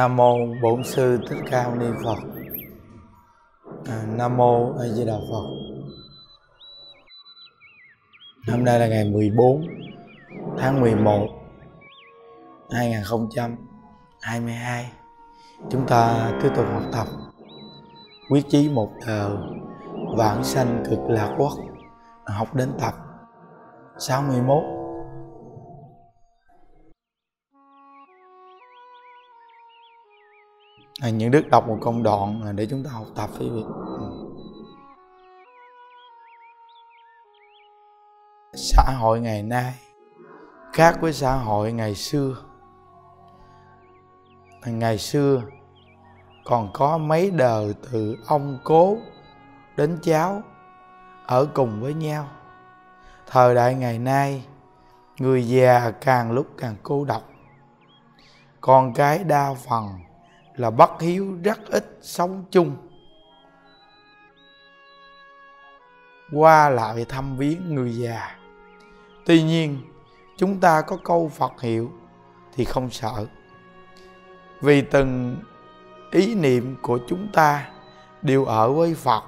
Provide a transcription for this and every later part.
Nam mô Bổn sư Thích Ca Mâu Ni Phật. À, Nam mô A Di Đà Phật. Hôm nay là ngày 14 tháng 11 2022. Chúng ta tiếp tục học tập quyết chí một đời vãng sanh cực lạc quốc học đến tập 61 à, những đức đọc một công đoạn để chúng ta học tập quý vị xã hội ngày nay khác với xã hội ngày xưa. Ngày xưa còn có mấy đời từ ông cố đến cháu ở cùng với nhau. Thời đại ngày nay người già càng lúc càng cô độc con cái đa phần là bất hiếu rất ít sống chung. Qua lại thăm viếng người già. Tuy nhiên, chúng ta có câu phật hiệu thì không sợ. Vì từng ý niệm của chúng ta đều ở với phật,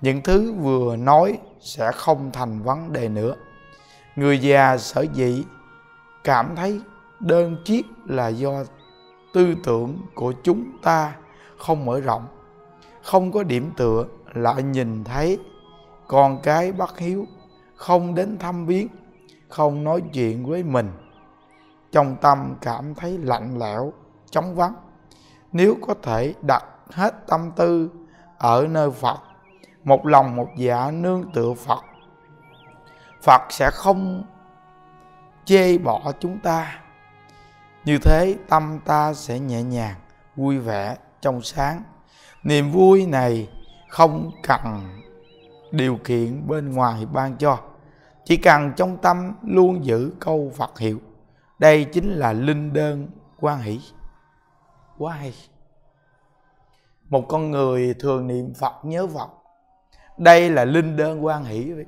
những thứ vừa nói sẽ không thành vấn đề nữa. Người già sở dĩ cảm thấy đơn chiếc là do tư tưởng của chúng ta không mở rộng, không có điểm tựa, lại nhìn thấy con cái bất hiếu không đến thăm viếng, không nói chuyện với mình. Trong tâm cảm thấy lạnh lẽo, chóng vắng nếu có thể đặt hết tâm tư ở nơi phật, một lòng một dạ nương tựa phật phật sẽ không chê bỏ chúng ta như thế tâm ta sẽ nhẹ nhàng, vui vẻ, trong sáng. Niềm vui này không cần điều kiện bên ngoài ban cho. Chỉ cần trong tâm luôn giữ câu phật hiệu. Đây chính là linh đơn quan hỷ. Quá hay. Một con người thường niệm phật nhớ phật. Đây là linh đơn quan hỷ vậy.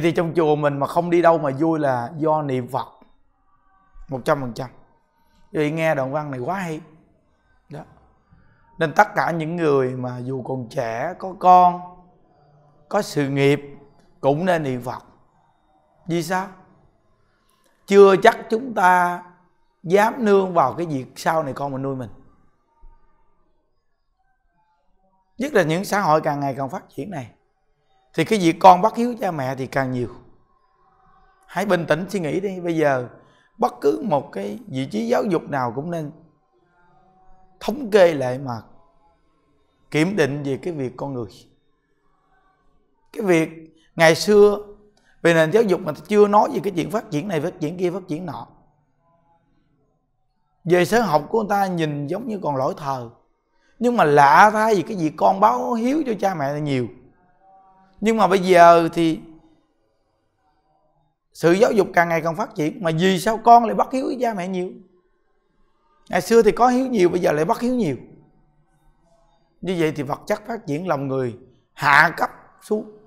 Thì trong chùa mình mà không đi đâu mà vui là do niệm phật một trăm phần trăm. Vì nghe đoạn văn này quá hay. Đó. Nên tất cả những người mà dù còn trẻ, có con, có sự nghiệp, cũng nên niệm phật. Vì sao? Chưa chắc chúng ta dám nương vào cái việc sau này con mình nuôi mình. Nhất là những xã hội càng ngày càng phát triển này, thì cái việc con bắt hiếu cha mẹ thì càng nhiều. Hãy bình tĩnh suy nghĩ đi. Bây giờ bất cứ một cái vị trí giáo dục nào cũng nên thống kê lại mà kiểm định về cái việc con người. Cái việc ngày xưa, về nền giáo dục mà chưa nói về cái chuyện phát triển này, phát triển kia, phát triển nọ. Về sở học của người ta nhìn giống như còn lỗi thờ nhưng mà lạ thay vì cái gì con báo hiếu cho cha mẹ là nhiều. Nhưng mà bây giờ thì sự giáo dục càng ngày càng phát triển. Mà vì sao con lại bắt hiếu với cha mẹ nhiều? Ngày xưa thì có hiếu nhiều, bây giờ lại bắt hiếu nhiều. Như vậy thì vật chất phát triển, lòng người hạ cấp xuống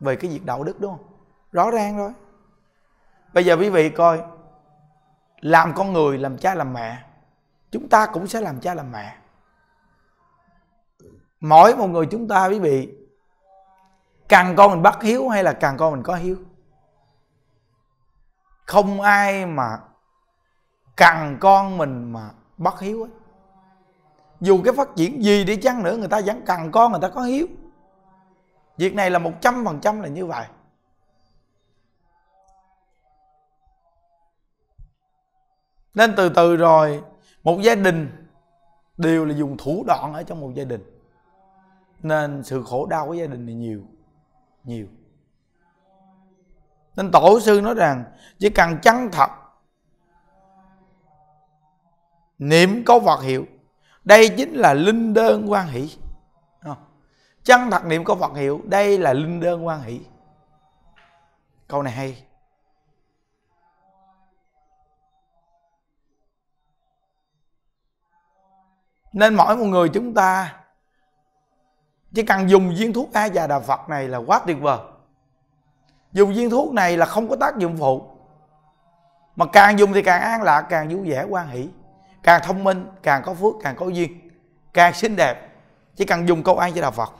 về cái việc đạo đức, đúng không? Rõ ràng rồi. Bây giờ quý vị coi, làm con người làm cha làm mẹ, chúng ta cũng sẽ làm cha làm mẹ. Mỗi một người chúng ta quý vị, càng con mình bắt hiếu hay là càng con mình có hiếu? Không ai mà cần con mình mà bắt hiếu ấy. dù cái phát triển gì đi chăng nữa, người ta vẫn cần con, người ta có hiếu. Việc này là một trăm phần trăm là như vậy. Nên từ từ rồi, một gia đình đều là dùng thủ đoạn ở trong một gia đình. Nên sự khổ đau của gia đình này nhiều nhiều nên tổ sư nói rằng, chỉ cần chân thật, niệm có Phật hiệu, đây chính là linh đơn quan hỷ. Ờ, chân thật niệm có Phật hiệu, đây là linh đơn quan hỷ. Câu này hay. Nên mỗi một người chúng ta, chỉ cần dùng viên thuốc a già đà phật này là quá tuyệt vời dùng viên thuốc này là không có tác dụng phụ mà càng dùng thì càng an lạc càng vui vẻ quan hỷ. Càng thông minh càng có phước càng có duyên càng xinh đẹp. Chỉ cần dùng câu ai với đạo phật.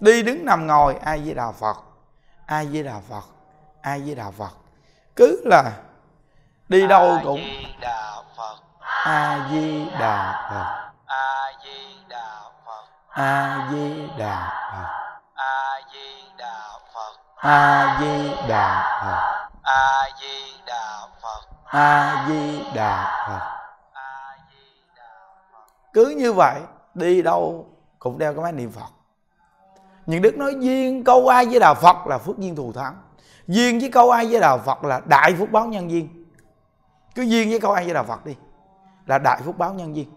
Đi đứng nằm ngồi ai với đạo phật ai với đạo phật ai với đạo phật. Cứ là đi đâu cũng a di đà phật. A di đà phật. A di đà phật a di đà phật. A di đà phật. A di đà phật. Cứ như vậy đi đâu cũng đeo cái máy niệm phật. Những đức nói duyên câu ai với đạo phật là phước duyên thù thắng. Duyên với câu ai với đạo phật là đại phúc báo nhân duyên. Cứ duyên với câu ai với đạo phật đi là đại phúc báo nhân duyên.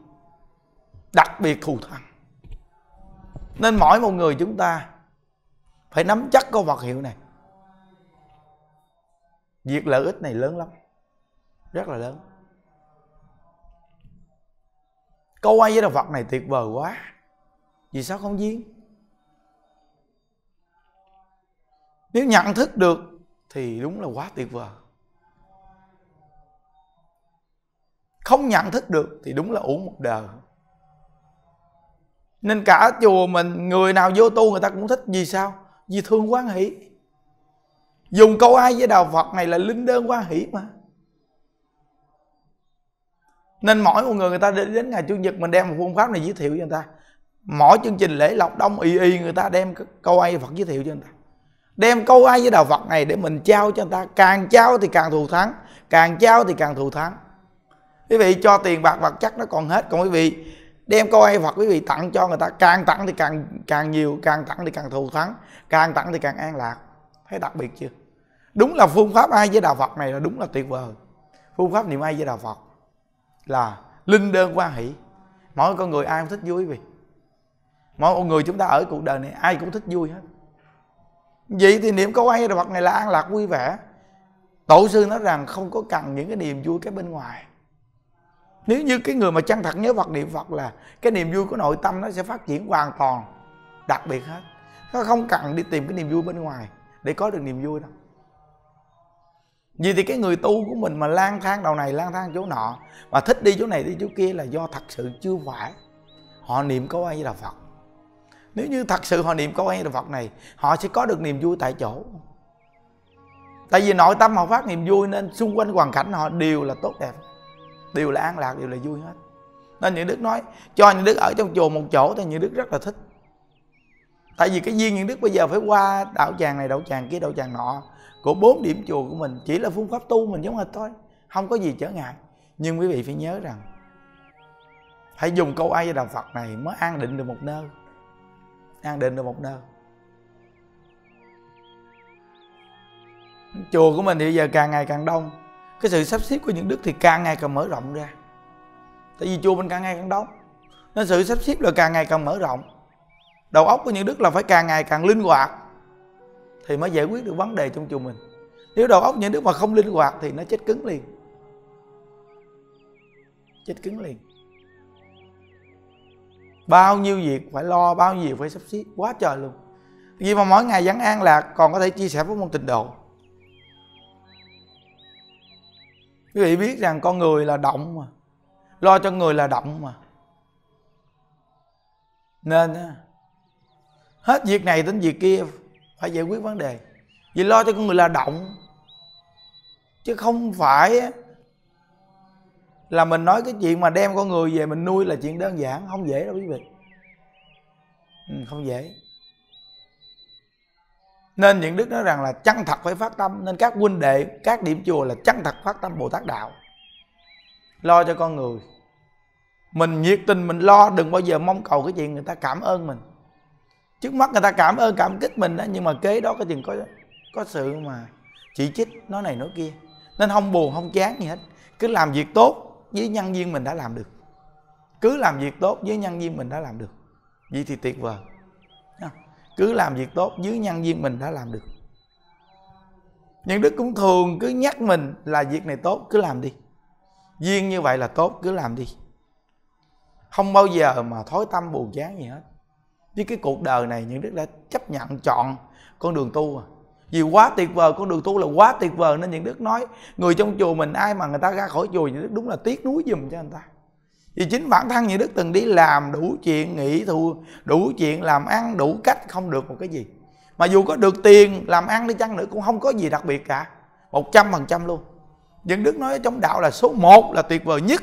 Đặc biệt thù thắng. Nên mỗi một người chúng ta phải nắm chắc câu vật hiệu này. Việc lợi ích này lớn lắm. Rất là lớn. Câu ai với đạo Phật này tuyệt vời quá. Vì sao không giếng nếu nhận thức được thì đúng là quá tuyệt vời. Không nhận thức được thì đúng là uổng một đời. Nên cả chùa mình, người nào vô tu người ta cũng thích. Vì sao? Vì thương quan hỷ. Dùng câu ai với đạo phật này là linh đơn quan hỷ mà. Nên mỗi một người người ta đến, đến ngày chủ nhật mình đem một phương pháp này giới thiệu cho người ta. Mỗi chương trình lễ lọc đông y y người ta đem câu ai phật giới thiệu cho người ta. Đem câu ai với đạo phật này để mình trao cho người ta. Càng trao thì càng thù thắng. Càng trao thì càng thù thắng. Quý vị cho tiền bạc vật chất nó còn hết. Còn quý vị đem câu ai phật quý vị tặng cho người ta. Càng tặng thì càng càng nhiều, càng tặng thì càng thù thắng, càng tặng thì càng an lạc. Thấy đặc biệt chưa? Đúng là phương pháp ai với đạo phật này là đúng là tuyệt vời. Phương pháp niệm ai với đạo phật là linh đơn quan hỷ. Mỗi con người ai cũng thích vui vì. Mỗi con người chúng ta ở cuộc đời này ai cũng thích vui hết. Vậy thì niệm câu ai đạo phật này là an lạc, vui vẻ. Tổ sư nói rằng không có cần những cái niềm vui cái bên ngoài nếu như cái người mà chân thật nhớ Phật, niệm Phật là cái niềm vui của nội tâm nó sẽ phát triển hoàn toàn, đặc biệt hết. Nó không cần đi tìm cái niềm vui bên ngoài để có được niềm vui đâu. Vì thì cái người tu của mình mà lang thang đầu này, lang thang chỗ nọ, mà thích đi chỗ này, đi chỗ kia là do thật sự chưa phải họ niệm câu ai là Phật. Nếu như thật sự họ niệm câu ai là Phật này, họ sẽ có được niềm vui tại chỗ. Tại vì nội tâm họ phát niềm vui nên xung quanh hoàn cảnh họ đều là tốt đẹp đều là an lạc, đều là vui hết. Nên những đức nói, cho những đức ở trong chùa một chỗ thì những đức rất là thích. Tại vì cái duyên những đức bây giờ phải qua đạo tràng này, đạo tràng kia, đạo tràng nọ, của bốn điểm chùa của mình, chỉ là phương pháp tu mình giống hệt thôi, không có gì trở ngại. Nhưng quý vị phải nhớ rằng, hãy dùng câu ai với đạo phật này mới an định được một nơi. An định được một nơi. Chùa của mình thì giờ càng ngày càng đông cái sự sắp xếp của những đức thì càng ngày càng mở rộng ra. Tại vì chùa mình càng ngày càng đông. Nên sự sắp xếp là càng ngày càng mở rộng. Đầu óc của những đức là phải càng ngày càng linh hoạt thì mới giải quyết được vấn đề trong chùa mình. Nếu đầu óc những đức mà không linh hoạt thì nó chết cứng liền. Chết cứng liền. Bao nhiêu việc phải lo, bao nhiêu việc phải sắp xếp, quá trời luôn. Vì mà mỗi ngày vẫn an lạc, còn có thể chia sẻ với môn tình độ. Quý vị biết rằng con người là động mà. Lo cho người là động mà. Nên hết việc này đến việc kia phải giải quyết vấn đề. Vì lo cho con người là động. Chứ không phải là mình nói cái chuyện mà đem con người về mình nuôi là chuyện đơn giản. Không dễ đâu quý vị. Ừ, không dễ nên những đức nói rằng là chân thật phải phát tâm. Nên các huynh đệ, các điểm chùa là chân thật phát tâm bồ tát đạo. Lo cho con người. Mình nhiệt tình, mình lo. Đừng bao giờ mong cầu cái chuyện người ta cảm ơn mình. Trước mắt người ta cảm ơn, cảm kích mình đó nhưng mà kế đó có chừng có có sự mà chỉ trích, nói này nói kia. Nên không buồn, không chán gì hết. Cứ làm việc tốt với nhân viên mình đã làm được. Cứ làm việc tốt với nhân viên mình đã làm được. Vậy thì tuyệt vời cứ làm việc tốt, dưới nhân viên mình đã làm được. Những đức cũng thường cứ nhắc mình là việc này tốt, cứ làm đi. Duyên như vậy là tốt, cứ làm đi. Không bao giờ mà thối tâm buồn chán gì hết. Với cái cuộc đời này, những đức đã chấp nhận chọn con đường tu à. Vì quá tuyệt vời, con đường tu là quá tuyệt vời, nên những đức nói, người trong chùa mình, ai mà người ta ra khỏi chùa, những đức đúng là tiếc nuối giùm cho người ta vì chính bản thân những đức từng đi làm đủ chuyện, nghỉ thù đủ chuyện làm ăn, đủ cách, không được một cái gì. Mà dù có được tiền làm ăn đi chăng nữa cũng không có gì đặc biệt cả. Một trăm phần trăm luôn. Những đức nói trong đạo là số một là tuyệt vời nhất.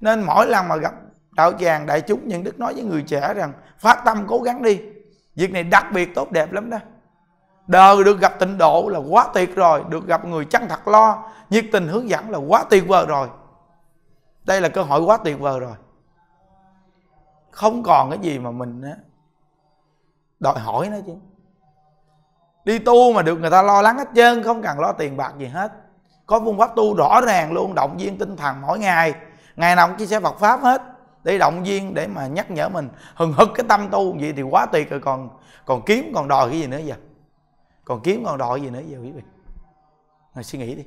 Nên mỗi lần mà gặp đạo tràng đại chúng những đức nói với người trẻ rằng, phát tâm cố gắng đi. Việc này đặc biệt tốt đẹp lắm đó. Đời được gặp tịnh độ là quá tuyệt rồi, được gặp người chân thật lo, nhiệt tình hướng dẫn là quá tuyệt vời rồi đây là cơ hội quá tuyệt vời rồi. Không còn cái gì mà mình đòi hỏi nữa chứ. Đi tu mà được người ta lo lắng hết trơn, không cần lo tiền bạc gì hết. Có phương pháp tu rõ ràng luôn, động viên tinh thần mỗi ngày. Ngày nào cũng chia sẻ Phật pháp hết. Để động viên, để mà nhắc nhở mình. Hừng hực cái tâm tu, vậy thì quá tuyệt rồi. Còn còn kiếm, còn đòi cái gì nữa giờ? Còn kiếm, còn đòi gì nữa giờ quý vị? Rồi suy nghĩ đi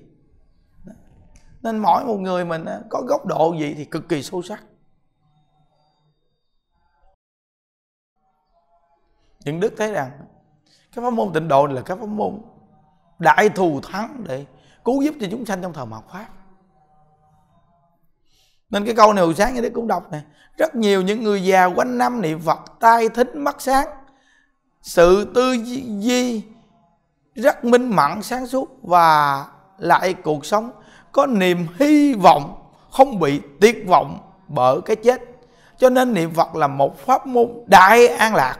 nên mỗi một người mình có góc độ gì thì cực kỳ sâu sắc. Những đức thấy rằng cái pháp môn tịnh độ này là cái pháp môn đại thù thắng để cứu giúp cho chúng sanh trong thời mạt pháp. Nên cái câu này hồi sáng như đức cũng đọc nè, rất nhiều những người già quanh năm niệm phật, tai thính mắt sáng, sự tư duy rất minh mẫn sáng suốt và lại cuộc sống có niềm hy vọng không bị tuyệt vọng bởi cái chết cho nên niệm phật là một pháp môn đại an lạc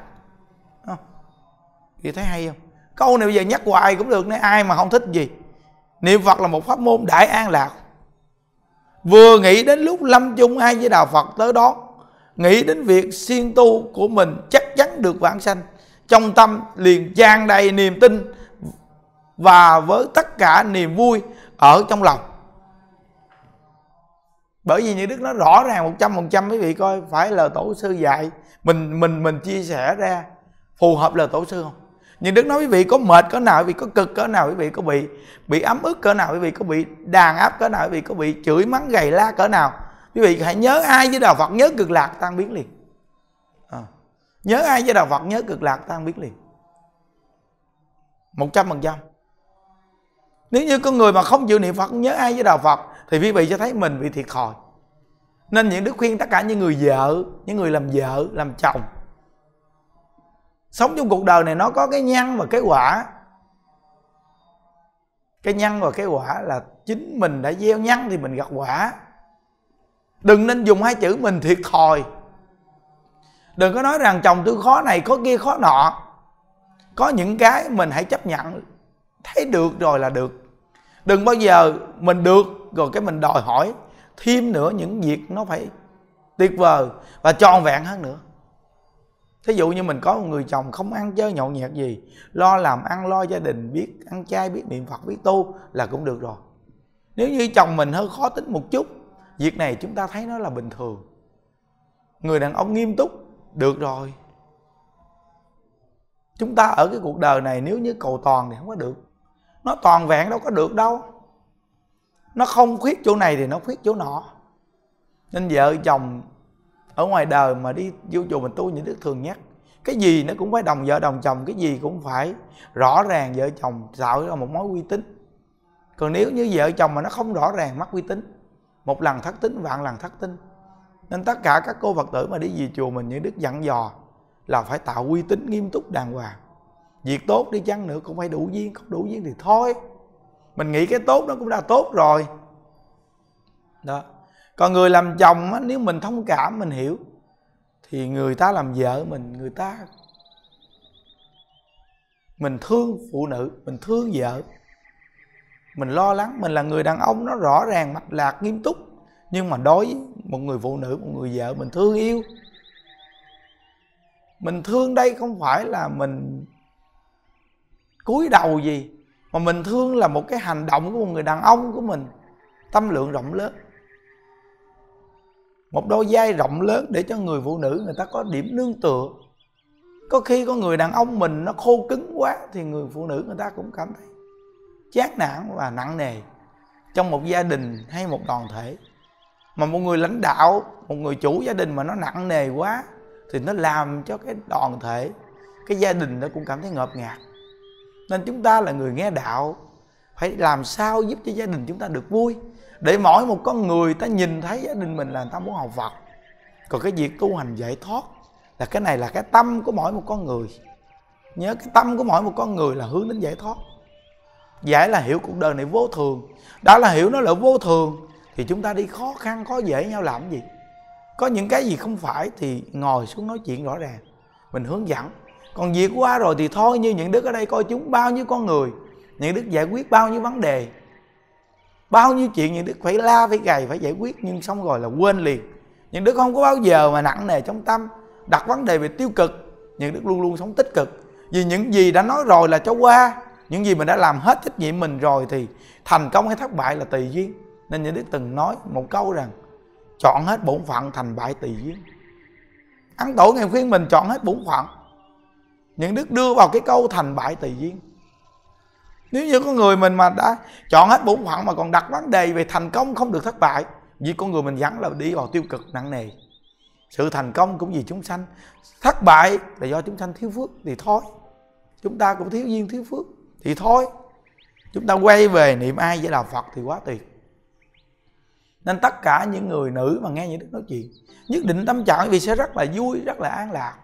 Chị thấy hay không? Câu này bây giờ nhắc hoài cũng được, nếu ai mà không thích gì. Niệm Phật là một pháp môn đại an lạc. Vừa nghĩ đến lúc lâm chung ai với đạo Phật tới đó Nghĩ đến việc siêng tu của mình chắc chắn được vãng sanh Trong tâm liền tràn đầy niềm tin Và với tất cả niềm vui ở trong lòng bởi vì như đức nó rõ ràng một trăm phần trăm quý vị coi, phải là tổ sư dạy. Mình mình mình chia sẻ ra, phù hợp lời tổ sư không? Nhưng đức nói quý vị, có mệt cỡ nào quý vị, có cực cỡ nào quý vị, có bị bị ấm ức cỡ nào quý vị, có bị đàn áp cỡ nào quý vị, có bị chửi mắng, gầy la cỡ nào quý vị, hãy nhớ ai với đạo phật, nhớ cực lạc tan biến liền. À. nhớ ai với đạo phật, nhớ cực lạc tan biến liền. Một trăm phần trăm. Nếu như con người mà không chịu niệm phật, nhớ ai với đạo phật? Thì quý vị sẽ thấy mình bị thiệt thòi. Nên những đức khuyên tất cả những người vợ, những người làm vợ, làm chồng. Sống trong cuộc đời này nó có cái nhân và cái quả. Cái nhân và cái quả là chính mình đã gieo nhân thì mình gặt quả. Đừng nên dùng hai chữ mình thiệt thòi. Đừng có nói rằng chồng tôi khó này, khó kia, khó nọ. Có những cái mình hãy chấp nhận. Thấy được rồi là được. Đừng bao giờ mình được rồi cái mình đòi hỏi thêm nữa những việc nó phải tuyệt vời và tròn vẹn hơn nữa. Thí dụ như mình có một người chồng không ăn chơi nhậu nhẹt gì, lo làm ăn, lo gia đình, biết ăn chay, biết niệm phật, biết tu là cũng được rồi. Nếu như chồng mình hơi khó tính một chút, việc này chúng ta thấy nó là bình thường. Người đàn ông nghiêm túc, được rồi. Chúng ta ở cái cuộc đời này nếu như cầu toàn thì không có được. Nó toàn vẹn đâu có được đâu nó không khuyết chỗ này thì nó khuyết chỗ nọ. Nên vợ chồng ở ngoài đời mà đi vô chùa mình tu những đức thường nhắc. Cái gì nó cũng phải đồng vợ đồng chồng, cái gì cũng phải rõ ràng vợ chồng tạo ra một mối uy tín. Còn nếu như vợ chồng mà nó không rõ ràng mất uy tín, một lần thất tín, vạn lần thất tín, nên tất cả các cô phật tử mà đi về chùa mình, những đức dặn dò là phải tạo uy tín nghiêm túc đàng hoàng. Việc tốt đi chăng nữa cũng phải đủ duyên, không đủ duyên thì thôi mình nghĩ cái tốt nó cũng đã tốt rồi. Đó. Còn người làm chồng á, nếu mình thông cảm mình hiểu thì người ta làm vợ mình người ta mình thương phụ nữ mình thương vợ. Mình lo lắng mình là người đàn ông nó rõ ràng mạch lạc nghiêm túc. Nhưng mà đối với một người phụ nữ một người vợ mình thương yêu. Mình thương đây không phải là mình cúi đầu gì mà mình thương là một cái hành động của một người đàn ông của mình. Tâm lượng rộng lớn. Một đôi vai rộng lớn để cho người phụ nữ người ta có điểm nương tựa. Có khi có người đàn ông mình nó khô cứng quá thì người phụ nữ người ta cũng cảm thấy chán nản và nặng nề trong một gia đình hay một đoàn thể. Mà một người lãnh đạo, một người chủ gia đình mà nó nặng nề quá thì nó làm cho cái đoàn thể, cái gia đình nó cũng cảm thấy ngợp ngạt nên chúng ta là người nghe đạo. Phải làm sao giúp cho gia đình chúng ta được vui? Để mỗi một con người ta nhìn thấy gia đình mình là người ta muốn học Phật. Còn cái việc tu hành giải thoát là cái này là cái tâm của mỗi một con người. Nhớ cái tâm của mỗi một con người là hướng đến giải thoát. Giải là hiểu cuộc đời này vô thường. Đã là hiểu nó là vô thường, thì chúng ta đi khó khăn, khó dễ nhau làm gì? Có những cái gì không phải thì ngồi xuống nói chuyện rõ ràng. Mình hướng dẫn còn việc qua rồi thì thôi, như những đức ở đây coi chúng bao nhiêu con người, những đức giải quyết bao nhiêu vấn đề. Bao nhiêu chuyện những đức phải la, phải gầy, phải giải quyết, nhưng xong rồi là quên liền. Những đức không có bao giờ mà nặng nề trong tâm, đặt vấn đề về tiêu cực, những đức luôn luôn sống tích cực. Vì những gì đã nói rồi là cho qua, những gì mình đã làm hết trách nhiệm mình rồi thì thành công hay thất bại là tùy duyên. Nên những đức từng nói một câu rằng, chọn hết bổn phận thành bại tùy duyên. Ăn tổ ngày khuyên mình chọn hết bổn phận những đức đưa vào cái câu thành bại tùy duyên. Nếu như có người mình mà đã chọn hết bổn phận mà còn đặt vấn đề về thành công không được thất bại, vì con người mình vẫn là đi vào tiêu cực nặng nề. Sự thành công cũng vì chúng sanh. Thất bại là do chúng sanh thiếu phước thì thôi. Chúng ta cũng thiếu duyên, thiếu phước thì thôi. Chúng ta quay về niệm ai với đạo phật thì quá tuyệt. Nên tất cả những người nữ mà nghe những đức nói chuyện, nhất định tâm trạng vì sẽ rất là vui, rất là an lạc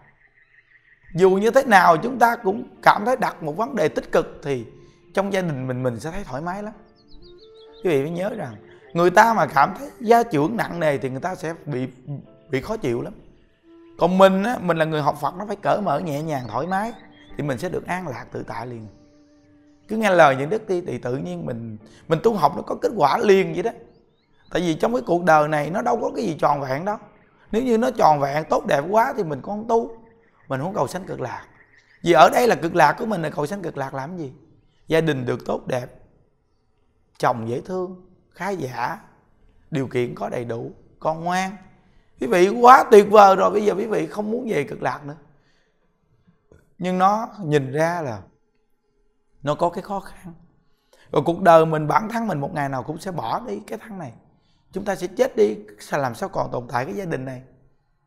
dù như thế nào chúng ta cũng cảm thấy đặt một vấn đề tích cực thì trong gia đình mình mình sẽ thấy thoải mái lắm. Quý vị phải nhớ rằng, người ta mà cảm thấy gia trưởng nặng nề thì người ta sẽ bị bị khó chịu lắm. Còn mình á, mình là người học phật, nó phải cởi mở nhẹ nhàng, thoải mái, thì mình sẽ được an lạc tự tại liền. Cứ nghe lời những đức đi thì tự nhiên mình mình tu học nó có kết quả liền vậy đó. Tại vì trong cái cuộc đời này nó đâu có cái gì tròn vẹn đâu. Nếu như nó tròn vẹn, tốt đẹp quá thì mình không tu mình không cầu sanh cực lạc. Vì ở đây là cực lạc của mình là cầu sanh cực lạc làm gì? Gia đình được tốt đẹp, chồng dễ thương, khá giả, điều kiện có đầy đủ, con ngoan. Quý vị quá tuyệt vời rồi, bây giờ quý vị không muốn về cực lạc nữa. Nhưng nó nhìn ra là nó có cái khó khăn. Rồi cuộc đời mình, bản thân mình một ngày nào cũng sẽ bỏ đi cái thân này. Chúng ta sẽ chết đi sao làm sao còn tồn tại cái gia đình này?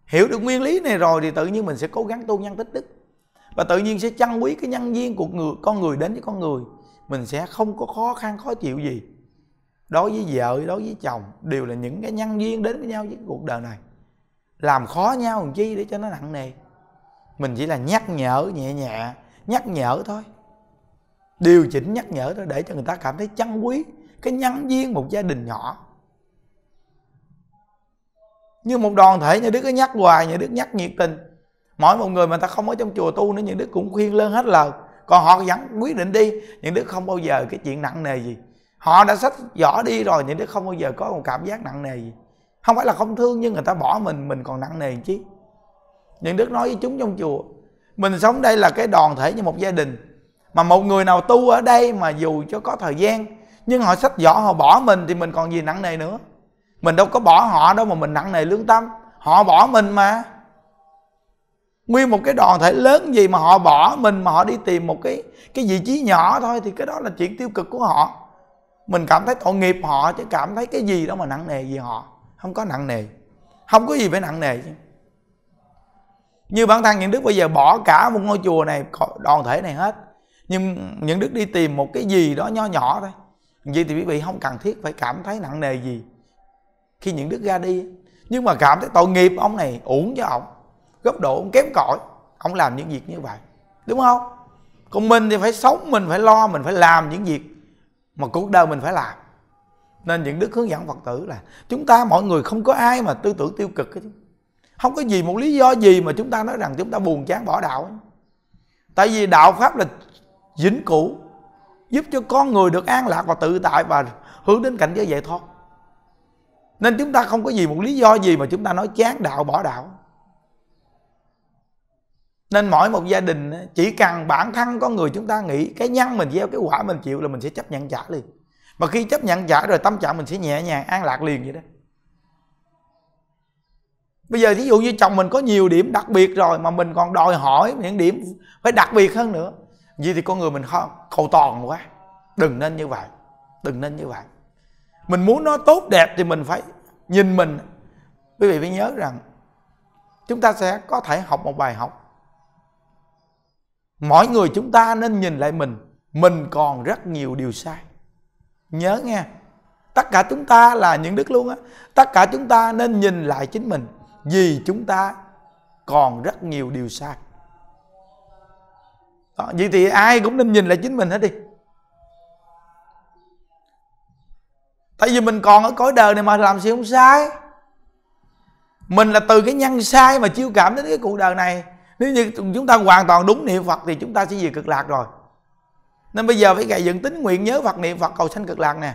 Hiểu được nguyên lý này rồi thì tự nhiên mình sẽ cố gắng tu nhân tích đức. Và tự nhiên sẽ trân quý cái nhân duyên của người, con người đến với con người. Mình sẽ không có khó khăn, khó chịu gì. Đối với vợ, đối với chồng, đều là những cái nhân duyên đến với nhau với cuộc đời này. Làm khó nhau làm chi để cho nó nặng nề? Mình chỉ là nhắc nhở nhẹ nhẹ, nhắc nhở thôi. Điều chỉnh nhắc nhở thôi để cho người ta cảm thấy trân quý cái nhân duyên một gia đình nhỏ như một đoàn thể nhà đức cứ nhắc hoài nhà đức nhắc nhiệt tình. Mỗi một người mà ta không ở trong chùa tu nữa, những đức cũng khuyên lên hết lời. Còn họ vẫn quyết định đi. Những đức không bao giờ cái chuyện nặng nề gì. Họ đã sách giỏ đi rồi, những đức không bao giờ có một cảm giác nặng nề gì. Không phải là không thương, nhưng người ta bỏ mình mình còn nặng nề chứ những đức nói với chúng trong chùa, mình sống đây là cái đoàn thể như một gia đình. Mà một người nào tu ở đây mà dù cho có thời gian, nhưng họ sách giỏ họ bỏ mình thì mình còn gì nặng nề nữa? Mình đâu có bỏ họ đâu mà mình nặng nề lương tâm. Họ bỏ mình mà. Nguyên một cái đoàn thể lớn gì mà họ bỏ mình mà họ đi tìm một cái cái vị trí nhỏ thôi thì cái đó là chuyện tiêu cực của họ. Mình cảm thấy tội nghiệp họ chứ cảm thấy cái gì đó mà nặng nề gì họ. Không có nặng nề. Không có gì phải nặng nề chứ. Như bản thân những đức bây giờ bỏ cả một ngôi chùa này đoàn thể này hết. Nhưng những đức đi tìm một cái gì đó nho nhỏ thôi. Vậy thì quý vị không cần thiết phải cảm thấy nặng nề gì khi những đức ra đi. Nhưng mà cảm thấy tội nghiệp, ông này uổng cho ông, góc độ ông kém cỏi, ông làm những việc như vậy, đúng không? Còn mình thì phải sống, mình phải lo, mình phải làm những việc mà cuộc đời mình phải làm. Nên những đức hướng dẫn phật tử là chúng ta, mọi người không có ai mà tư tưởng tiêu cực hết không có gì, một lý do gì mà chúng ta nói rằng chúng ta buồn chán, bỏ đạo ấy. tại vì đạo pháp là vĩnh cửu, giúp cho con người được an lạc và tự tại và hướng đến cảnh giới giải thoát nên chúng ta không có gì một lý do gì mà chúng ta nói chán đạo, bỏ đạo. Nên mỗi một gia đình, chỉ cần bản thân có người chúng ta nghĩ, cái nhân mình gieo, cái quả mình chịu là mình sẽ chấp nhận trả liền. Mà khi chấp nhận trả rồi, tâm trạng mình sẽ nhẹ nhàng, an lạc liền vậy đó. Bây giờ thí dụ như chồng mình có nhiều điểm đặc biệt rồi, mà mình còn đòi hỏi những điểm phải đặc biệt hơn nữa vì thì con người mình khó cầu toàn quá. Đừng nên như vậy, đừng nên như vậy mình muốn nó tốt đẹp thì mình phải nhìn mình. Quý vị phải nhớ rằng chúng ta sẽ có thể học một bài học. Mỗi người chúng ta nên nhìn lại mình. Mình còn rất nhiều điều sai. Nhớ nghe tất cả chúng ta là những đức luôn á. Tất cả chúng ta nên nhìn lại chính mình vì chúng ta còn rất nhiều điều sai. Đó, vậy thì ai cũng nên nhìn lại chính mình hết đi. Tại vì mình còn ở cõi đời này mà làm gì không sai. Mình là từ cái nhân sai mà chiêu cảm đến cái cuộc đời này. Nếu như chúng ta hoàn toàn đúng niệm phật thì chúng ta sẽ về cực lạc rồi. Nên bây giờ phải gầy dựng tính nguyện nhớ phật, niệm phật, cầu sanh cực lạc nè.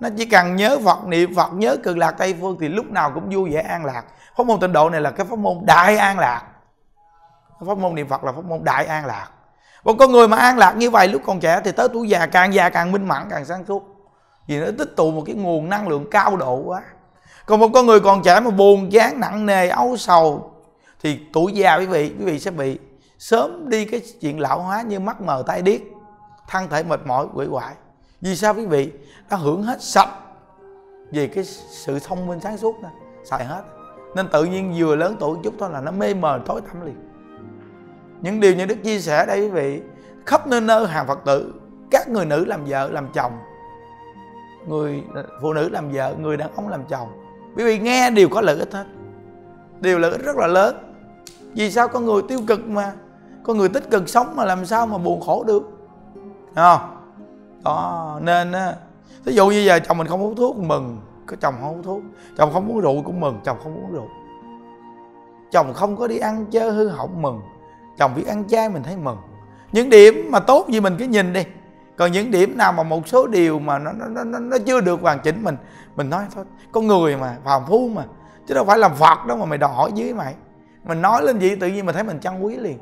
Nó chỉ cần nhớ phật, niệm phật, nhớ cực lạc tây phương thì lúc nào cũng vui vẻ an lạc. Pháp môn tịnh độ này là cái pháp môn đại an lạc. Pháp môn niệm phật là pháp môn đại an lạc. Một con người mà an lạc như vậy lúc còn trẻ thì tới tuổi già càng già càng minh mẫn, càng sáng suốt vì nó tích tụ một cái nguồn năng lượng cao độ quá. Còn một con người còn trẻ mà buồn, chán, nặng nề âu sầu, thì tuổi già quý vị quý vị sẽ bị sớm đi cái chuyện lão hóa như mắt mờ tai điếc, thân thể mệt mỏi, quỷ hoại. Vì sao quý vị? Đã hưởng hết sạch về cái sự thông minh sáng suốt này xài hết. Nên tự nhiên vừa lớn tuổi chút thôi là nó mê mờ tối tăm liền. Những điều như đức chia sẻ đây quý vị, khắp nơi nơi hàng phật tử, các người nữ làm vợ, làm chồng người à, phụ nữ làm vợ, người đàn ông làm chồng. Bởi vì nghe đều có lợi ích hết. Đều lợi ích rất là lớn. Vì sao con người tiêu cực mà? Con người tích cực sống mà làm sao mà buồn khổ được? Thấy không? Đó, nên, á ví dụ như giờ chồng mình không hút thuốc, mừng. Có chồng không hút thuốc. Chồng không uống rượu cũng mừng, chồng không uống rượu. Chồng không có đi ăn chơi hư hỏng, mừng. Chồng biết ăn chay mình thấy mừng. Những điểm mà tốt gì mình cứ nhìn đi còn những điểm nào mà một số điều mà nó nó nó, nó chưa được hoàn chỉnh mình mình nói thôi. Con người mà phàm phu mà chứ đâu phải làm phật đâu mà mày đòi hỏi dưới mày. Mình nói lên gì tự nhiên mình thấy mình trân quý liền.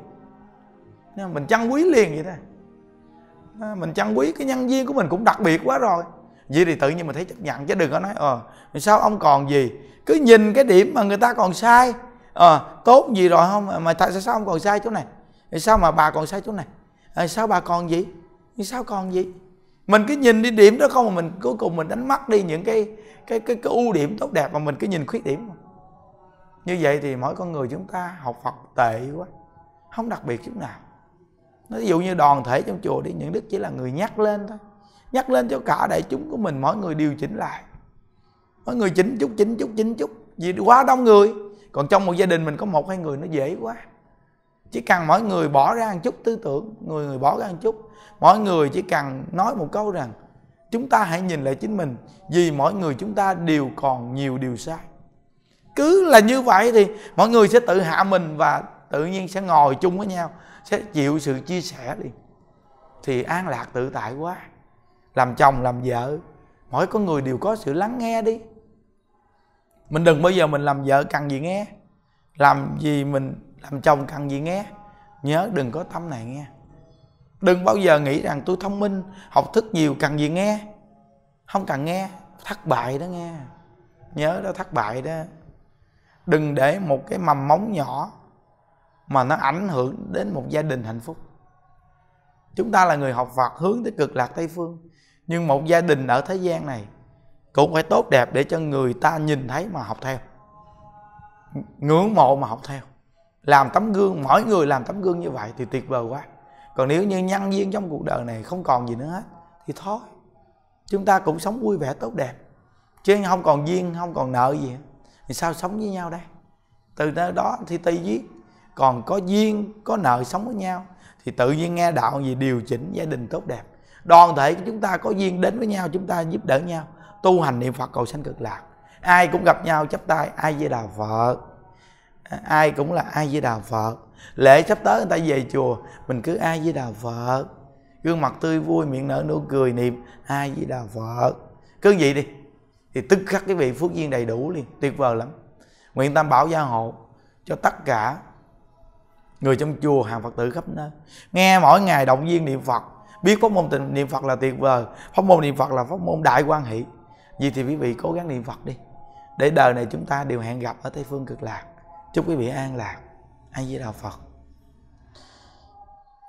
Mình trân quý liền vậy đó. Mình trân quý cái nhân viên của mình cũng đặc biệt quá rồi. Vậy thì tự nhiên mình thấy chấp nhận chứ đừng có nói ờ sao ông còn gì? Cứ nhìn cái điểm mà người ta còn sai. Ờ tốt gì rồi không? Mà tại sao ông còn sai chỗ này? Sao mà bà còn sai chỗ này? À, sao bà còn gì? Thì sao còn gì mình cứ nhìn đi điểm đó không mà mình cuối cùng mình đánh mất đi những cái cái cái, cái ưu điểm tốt đẹp mà mình cứ nhìn khuyết điểm. Như vậy thì mỗi con người chúng ta học Phật tệ quá không đặc biệt chút nào. Ví dụ như đoàn thể trong chùa đi những đức chỉ là người nhắc lên thôi. Nhắc lên cho cả đại chúng của mình mỗi người điều chỉnh lại. Mỗi người chỉnh chút chỉnh chút chỉnh chút vì quá đông người. Còn trong một gia đình mình có một hai người nó dễ quá chỉ cần mỗi người bỏ ra một chút tư tưởng, người người bỏ ra một chút, mỗi người chỉ cần nói một câu rằng, chúng ta hãy nhìn lại chính mình, vì mỗi người chúng ta đều còn nhiều điều sai. Cứ là như vậy thì mọi người sẽ tự hạ mình và tự nhiên sẽ ngồi chung với nhau, sẽ chịu sự chia sẻ đi. Thì an lạc tự tại quá. Làm chồng, làm vợ, mỗi con người đều có sự lắng nghe đi. Mình đừng bao giờ mình làm vợ cần gì nghe, làm gì mình làm chồng cần gì nghe nhớ đừng có tâm này nghe. Đừng bao giờ nghĩ rằng tôi thông minh, học thức nhiều cần gì nghe không cần nghe, thất bại đó nghe. Nhớ đó, thất bại đó. Đừng để một cái mầm móng nhỏ mà nó ảnh hưởng đến một gia đình hạnh phúc. Chúng ta là người học Phật, hướng tới cực lạc Tây phương. Nhưng một gia đình ở thế gian này cũng phải tốt đẹp để cho người ta nhìn thấy mà học theo. Ngưỡng mộ mà học theo làm tấm gương, mỗi người làm tấm gương như vậy thì tuyệt vời quá. Còn nếu như nhân viên trong cuộc đời này không còn gì nữa hết, thì thôi. Chúng ta cũng sống vui vẻ, tốt đẹp. Chứ không còn duyên, không còn nợ gì thì sao sống với nhau đây? Từ nơi đó thì tùy duyên. Còn có duyên, có nợ sống với nhau, thì tự nhiên nghe đạo gì điều chỉnh gia đình tốt đẹp. Đoàn thể của chúng ta có duyên đến với nhau, chúng ta giúp đỡ nhau. Tu hành niệm phật cầu sanh cực lạc. Ai cũng gặp nhau, chắp tay, ai với đà phật ai cũng là ai với đào phật. Lễ sắp tới người ta về chùa, mình cứ ai với đào phật. Gương mặt tươi vui, miệng nở nụ cười, niệm ai với đào phật. Cứ vậy đi. Thì tức khắc cái vị phước duyên đầy đủ liền, tuyệt vời lắm. Nguyện tam bảo gia hộ cho tất cả người trong chùa hàng phật tử khắp nơi. Nghe mỗi ngày động viên niệm phật. Biết pháp môn tình niệm phật là tuyệt vời, pháp môn niệm phật là pháp môn đại quan hỷ. Vì thì quý vị cố gắng niệm phật đi. Để đời này chúng ta đều hẹn gặp ở tây phương cực lạc chúc quý vị an lạc. An với đạo phật.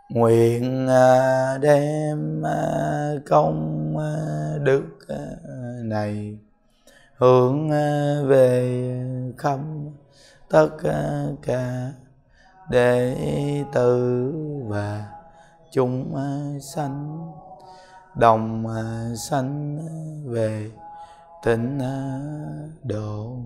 Nguyện à, đem à, công à, đức này hướng về khắp tất cả đệ tử và chúng sanh. Đồng sanh về tịnh độ.